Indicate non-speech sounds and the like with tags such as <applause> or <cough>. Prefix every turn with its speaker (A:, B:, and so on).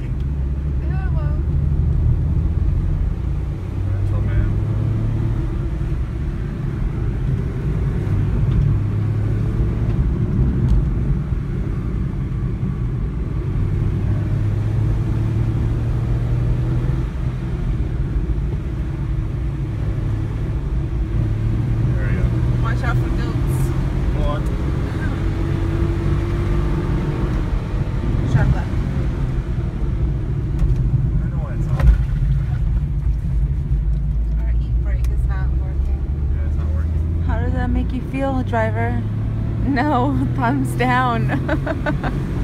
A: watching. Feel, driver? <laughs> No, thumbs down. <laughs>